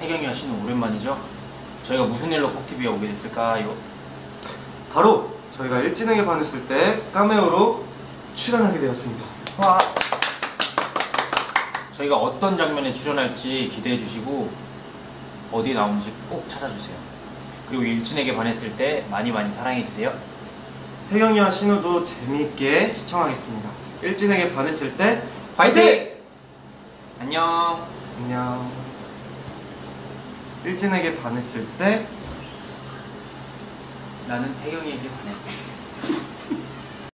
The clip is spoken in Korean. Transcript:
태경이와 신우 오랜만이죠? 저희가 무슨 일로 콕TV에 오게 됐을까요? 바로 저희가 일진에게 반했을 때 카메오로 출연하게 되었습니다. 와. 저희가 어떤 장면에 출연할지 기대해 주시고 어디에 나오는지 꼭 찾아주세요. 그리고 일진에게 반했을 때 많이 많이 사랑해 주세요. 태경이와 신우도 재미있게 시청하겠습니다. 일진에게 반했을 때 화이팅! 안녕. 안녕. 일진에게 반했을 때 나는 태경이에게 반했어.